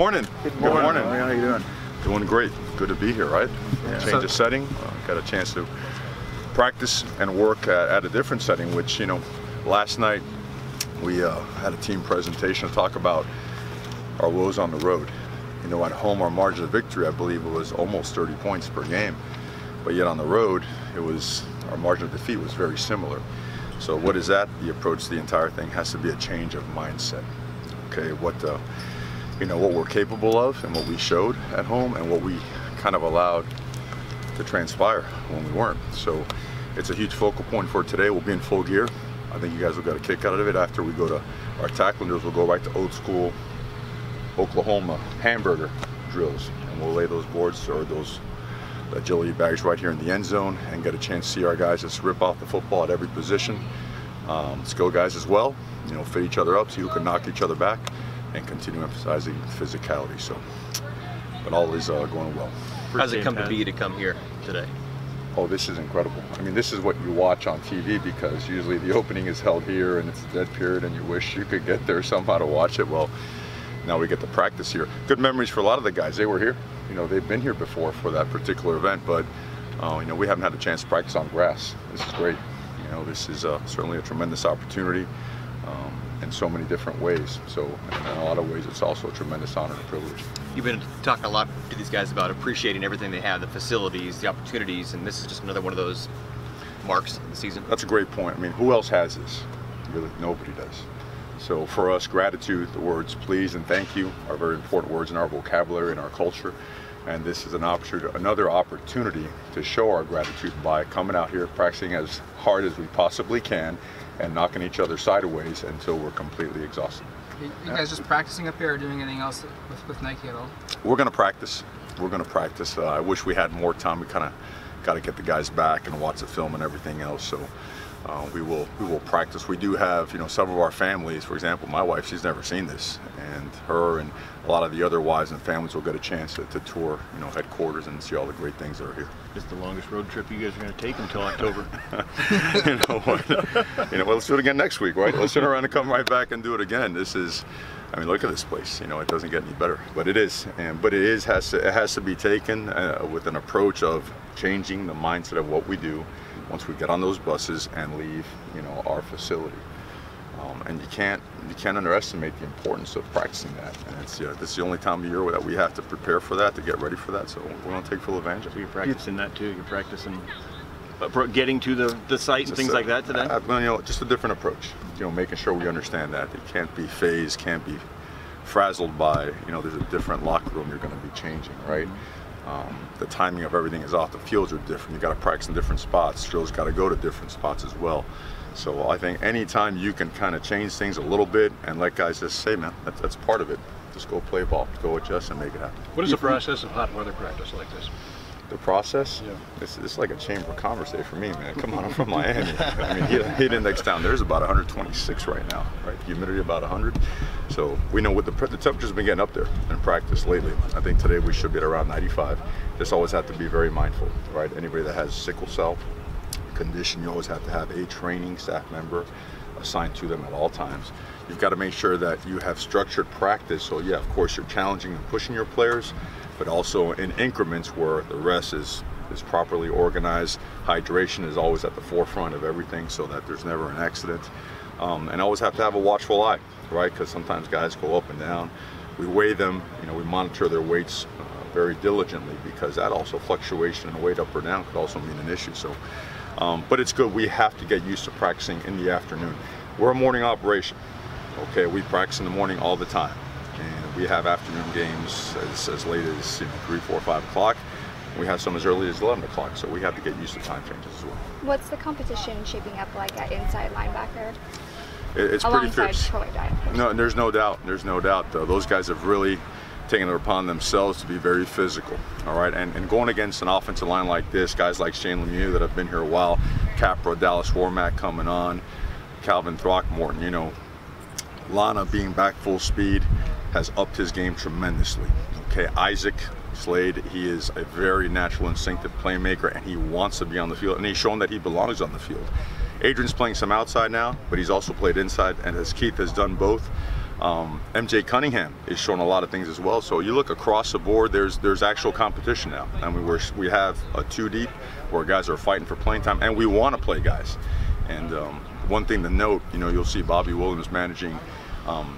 Morning. Good morning. Good morning. How you doing? Doing great. Good to be here, right? Yeah. Change So- of setting. Uh, got a chance to practice and work at, at a different setting, which, you know, last night we uh, had a team presentation to talk about our woes on the road. You know, at home, our margin of victory, I believe, was almost 30 points per game. But yet on the road, it was our margin of defeat was very similar. So what is that? The approach to the entire thing has to be a change of mindset. Okay, what uh, you know what we're capable of and what we showed at home and what we kind of allowed to transpire when we weren't. So it's a huge focal point for today. We'll be in full gear. I think you guys will get a kick out of it after we go to our tackling drills. We'll go right to old school Oklahoma hamburger drills and we'll lay those boards or those agility bags right here in the end zone and get a chance to see our guys just rip off the football at every position. Um, skill guys as well, you know, fit each other up, see who can knock each other back and continue emphasizing physicality. So, but all is uh, going well. How's it come to be to come here today? Oh, this is incredible. I mean, this is what you watch on TV because usually the opening is held here and it's a dead period and you wish you could get there somehow to watch it. Well, now we get to practice here. Good memories for a lot of the guys. They were here. You know, they've been here before for that particular event, but, uh, you know, we haven't had a chance to practice on grass. This is great. You know, this is uh, certainly a tremendous opportunity um, in so many different ways. So, in a lot of ways, it's also a tremendous honor and privilege. You've been talking a lot to these guys about appreciating everything they have, the facilities, the opportunities, and this is just another one of those marks of the season. That's a great point. I mean, who else has this? Really, nobody does. So for us, gratitude, the words please and thank you are very important words in our vocabulary and our culture. And this is an opportunity, another opportunity to show our gratitude by coming out here, practicing as hard as we possibly can, and knocking each other sideways until we're completely exhausted. You you guys just practicing up here or doing anything else with, with Nike at all? We're going to practice. We're going to practice. Uh, I wish we had more time. We kind of got to get the guys back and watch the film and everything else. So uh, we will we will practice. We do have you know some of our families. For example, my wife she's never seen this, and her and a lot of the other wives and families will get a chance to, to tour you know headquarters and see all the great things that are here. It's the longest road trip you guys are going to take until October. you know what? You know, well, let's do it again next week, right? Let's turn around and come right back and do it again. This is, I mean, look at this place. You know, it doesn't get any better, but it is. And but it is has to it has to be taken uh, with an approach of changing the mindset of what we do once we get on those buses and leave, you know, our facility. Um, and you can't you can't underestimate the importance of practicing that. And it's yeah, this is the only time of year that we have to prepare for that, to get ready for that. So we're going to take full advantage of So it. you're practicing that too. You're practicing uh, getting to the, the site and Just things a- like that today. uh, well, you know, just a different approach. You know, making sure we understand that it can't be phased, can't be frazzled by. You know, there's a different locker room you're going to be changing, right? Um, the timing of everything is off. The fields are different. You got to practice in different spots. Drills got to go to different spots as well. So I think anytime you can kind of change things a little bit and let guys just say, man, that's, that's part of it. Just go play ball, go adjust, and make it happen. What is the process of hot weather practice like this? The process? Yeah. It's, it's like a chamber of commerce day for me, man. Come on, I'm from Miami. I mean, heat, heat index down there's about 126 right now, right? Humidity about 100. So we know what the, the temperature's been getting up there in practice lately. I think today we should be at around 95. Just always have to be very mindful, right? Anybody that has sickle cell condition, you always have to have a training staff member assigned to them at all times. You've got to make sure that you have structured practice. So yeah, of course you're challenging and pushing your players, but also in increments where the rest is is properly organized. Hydration is always at the forefront of everything so that there's never an accident. Um, and always have to have a watchful eye, right? Because sometimes guys go up and down. We weigh them, you know, we monitor their weights uh, very diligently because that also fluctuation in weight up or down could also mean an issue. So, um, but it's good. We have to get used to practicing in the afternoon. We're a morning operation. Okay, we practice in the morning all the time, and we have afternoon games as, as late as you know, three, four, five o'clock. We have some as early as 11 o'clock, so we have to get used to time changes as well. What's the competition shaping up like at inside linebacker? It- it's pretty Alongside fierce. Troy Dye. No, there's no doubt. There's no doubt. Though. Those guys have really taken it upon themselves to be very physical. All right, and, and going against an offensive line like this, guys like Shane Lemieux that have been here a while, Capra, Dallas Warmack coming on, Calvin Throckmorton. You know, Lana being back full speed has upped his game tremendously. Okay, Isaac Slade, he is a very natural, instinctive playmaker, and he wants to be on the field, and he's shown that he belongs on the field. Adrian's playing some outside now, but he's also played inside, and as Keith has done both, Um, MJ Cunningham is showing a lot of things as well. So you look across the board, there's there's actual competition now. I mean, we're, we have a two deep where guys are fighting for playing time, and we want to play guys. And um, one thing to note, you know, you'll see Bobby Williams managing um,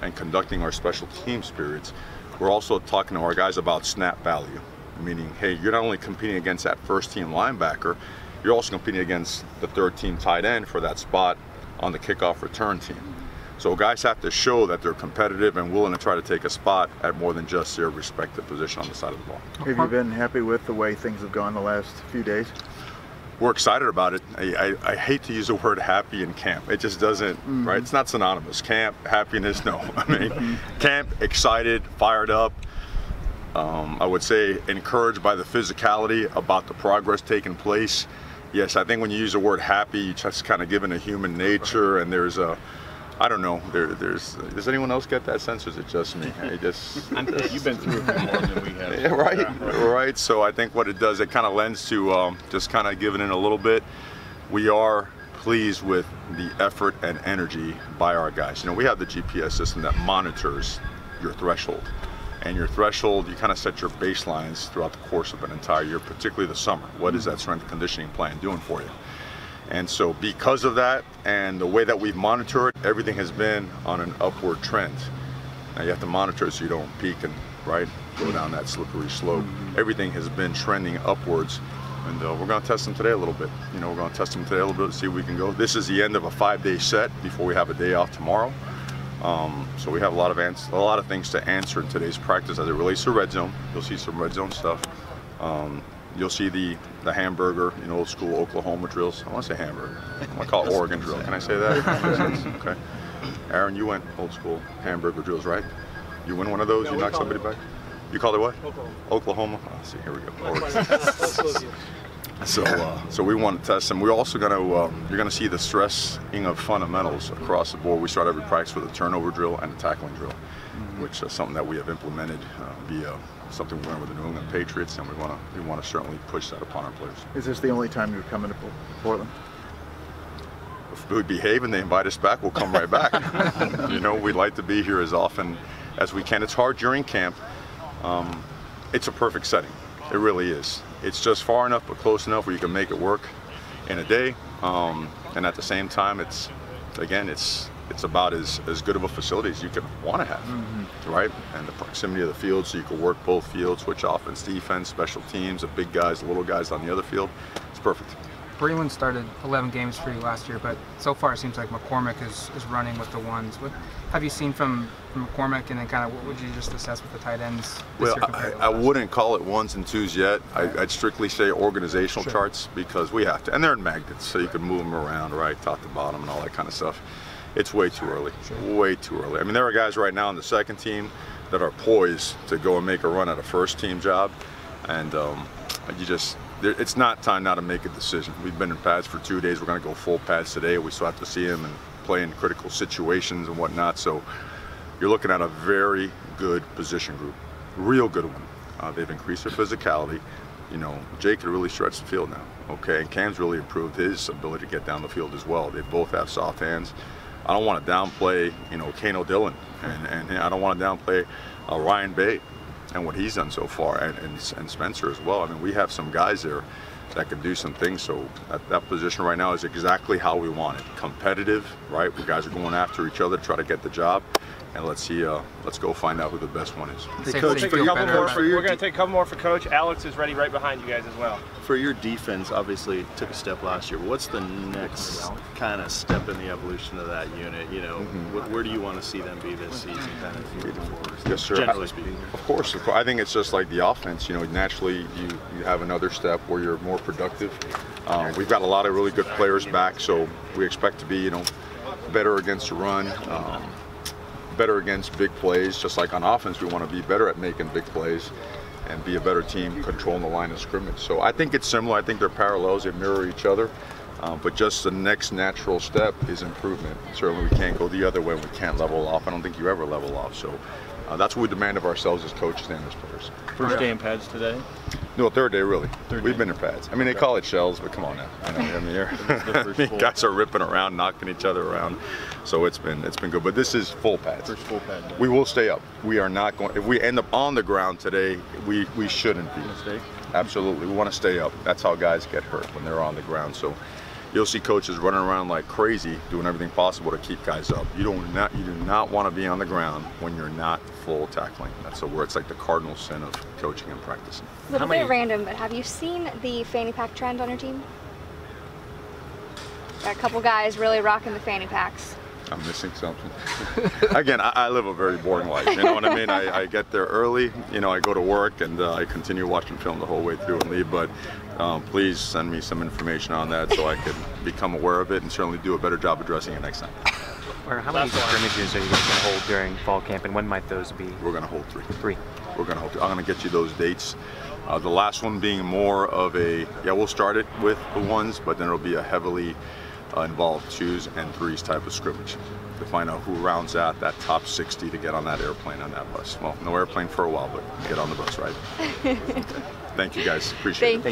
and conducting our special team spirits. We're also talking to our guys about snap value, meaning, hey, you're not only competing against that first team linebacker, you're also competing against the third team tight end for that spot on the kickoff return team. So guys have to show that they're competitive and willing to try to take a spot at more than just their respective position on the side of the ball. Have you been happy with the way things have gone the last few days? We're excited about it. I, I, I hate to use the word happy in camp. It just doesn't, right? It's not synonymous. Camp, happiness, no. I mean, camp, excited, fired up. Um, I would say encouraged by the physicality about the progress taking place. Yes, I think when you use the word happy, you just kind of given a human nature, and there's a, I don't know, there, there's. Does anyone else get that sense, or is it just me? I just. You've been through it more than we have. Yeah, right, right. So I think what it does, it kind of lends to um, just kind of giving in a little bit. We are pleased with the effort and energy by our guys. You know, we have the GPS system that monitors your threshold. And your threshold, you kind of set your baselines throughout the course of an entire year, particularly the summer. What is that strength conditioning plan doing for you? And so, because of that and the way that we've monitored, everything has been on an upward trend. Now you have to monitor so you don't peak and right go down that slippery slope. Everything has been trending upwards, and uh, we're going to test them today a little bit. You know, we're going to test them today a little bit, see if we can go. This is the end of a five-day set before we have a day off tomorrow. Um, so we have a lot of ans- a lot of things to answer in today's practice as it relates to red zone. You'll see some red zone stuff. Um, you'll see the the hamburger, in old school Oklahoma drills. I want to say hamburger. I want to call it Oregon drill. Can I say that? okay. Aaron, you went old school hamburger drills, right? You win one of those, you knock somebody back. You called it what? Oklahoma. Oklahoma. Oh, see, here we go. So, uh, so we want to test them. We're also going to, uh, you're going to see the stressing of fundamentals across the board. We start every practice with a turnover drill and a tackling drill, which is something that we have implemented uh, via something we learned with the New England Patriots, and we want to, we want to certainly push that upon our players. Is this the only time you're coming to Portland? If we behave and they invite us back, we'll come right back. you know, we'd like to be here as often as we can. It's hard during camp. Um, it's a perfect setting. It really is. It's just far enough but close enough where you can make it work in a day. Um, and at the same time, it's again, it's it's about as, as good of a facility as you could want to have, right? And the proximity of the field, so you can work both fields, switch offense, defense, special teams, the big guys, the little guys on the other field. It's perfect. Breeland started 11 games for you last year, but so far it seems like McCormick is, is running with the ones. What have you seen from, from McCormick, and then kind of what would you just assess with the tight ends Well, I, I wouldn't call it ones and twos yet. I, I'd strictly say organizational Sure. charts because we have to, and they're in magnets, so you can move them around, right, top to bottom, and all that kind of stuff. It's way too early. Way too early. I mean, there are guys right now on the second team that are poised to go and make a run at a first team job, and um, you just. It's not time now to make a decision. We've been in pads for two days. We're going to go full pads today. We still have to see him and play in critical situations and whatnot. So you're looking at a very good position group, real good one. Uh, they've increased their physicality. You know, Jake can really stretch the field now. Okay, and Cam's really improved his ability to get down the field as well. They both have soft hands. I don't want to downplay, you know, Kano Dillon, and, and I don't want to downplay uh, Ryan Bay and what he's done so far, and, and, and Spencer as well. I mean, we have some guys there that can do some things. So that, position right now is exactly how we want it. Competitive, right? Where guys are going after each other try to get the job. And let's see, uh, let's go find out who the best one is. Safe to Coach, say you take Take a couple more about- for, we're going to take a couple more for Coach. Alex is ready right behind you guys as well. For your defense, obviously took a step last year. What's the next kind of step in the evolution of that unit? You know, wh- where do you want to see them be this season, kind of? Yes, sir. Generally speaking. Of course, of course. I think it's just like the offense. You know, naturally you, you have another step where you're more productive. Um, we've got a lot of really good players back, so we expect to be, you know, better against the run, um, better against big plays. Just like on offense, we want to be better at making big plays and be a better team controlling the line of scrimmage. So I think it's similar. I think they're parallels. They mirror each other. Um, but just the next natural step is improvement. Certainly, we can't go the other way. We can't level off. I don't think you ever level off. So uh, that's what we demand of ourselves as coaches and as players. First day in pads today. No, third day really. We've been in pads. I mean, they call it shells, but come on now. You know, I mean, you're- the I guys are ripping around, knocking each other around. So it's been it's been good. But this is full pads. First full pad day. We will stay up. We are not going. If we end up on the ground today, we we shouldn't be. Mistake? Absolutely, we want to stay up. That's how guys get hurt when they're on the ground. So you'll see coaches running around like crazy, doing everything possible to keep guys up. You don't not you do not want to be on the ground when you're not full tackling. That's a where it's like the cardinal sin of coaching and practicing. A little How many- bit random, but have you seen the fanny pack trend on your team? Got a couple guys really rocking the fanny packs. I'm missing something. Again, I, I live a very boring life. You know what I mean? I, I get there early. You know, I go to work and uh, I continue watching film the whole way through and leave. But um, please send me some information on that so I can become aware of it and certainly do a better job addressing it next time. Or how many scrimmages are you guys going to hold during fall camp, and when might those be? We're going to hold three. Three. We're going to hold. I'm going to get you those dates. Uh, the last one being more of a yeah, we'll start it with the ones, but then it'll be a heavily uh, involved twos and threes type of scrimmage to find out who rounds out that top 60 to get on that airplane on that bus. Well, no airplane for a while, but get on the bus, right? Thank you guys. Appreciate it. Thank